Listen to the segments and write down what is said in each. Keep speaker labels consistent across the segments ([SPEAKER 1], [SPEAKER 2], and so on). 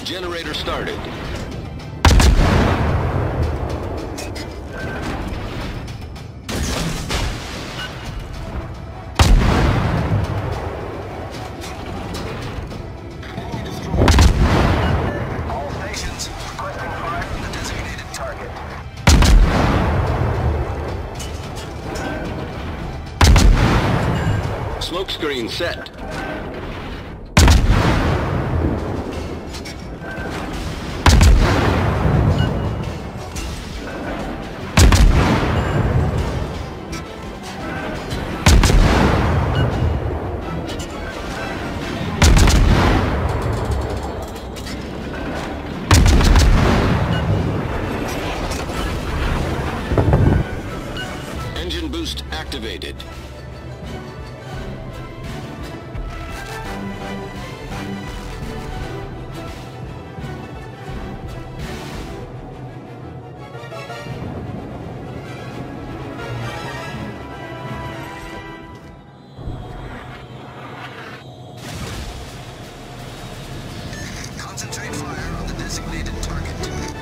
[SPEAKER 1] Generator started.
[SPEAKER 2] All stations requesting fire the designated target.
[SPEAKER 1] Smoke screen set. Activated.
[SPEAKER 2] Concentrate fire on the designated target.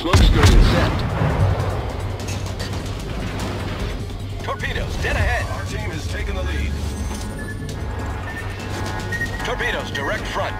[SPEAKER 1] Smoke screen set.
[SPEAKER 3] Torpedoes, dead ahead.
[SPEAKER 4] Our team has taken the lead.
[SPEAKER 3] Torpedoes, direct front.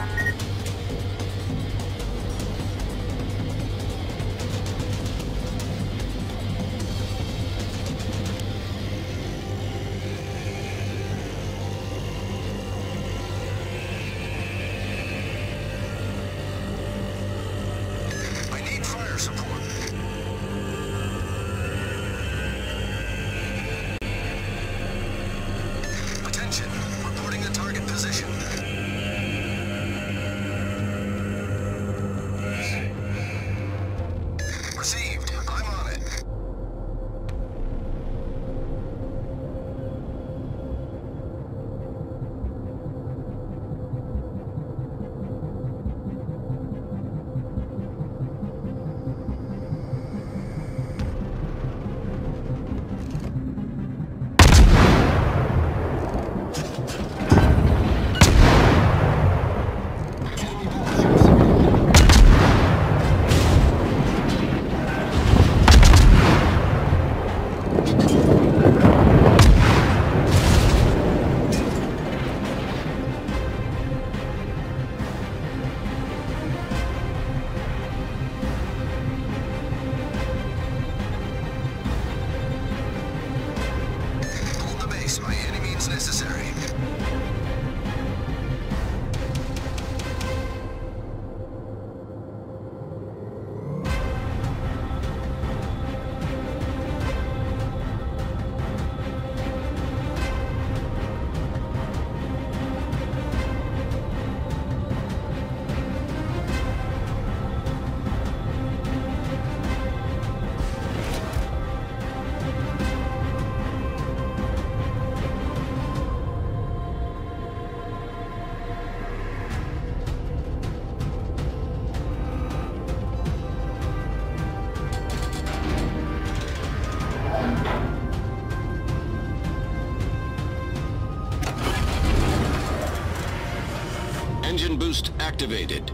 [SPEAKER 2] boost activated.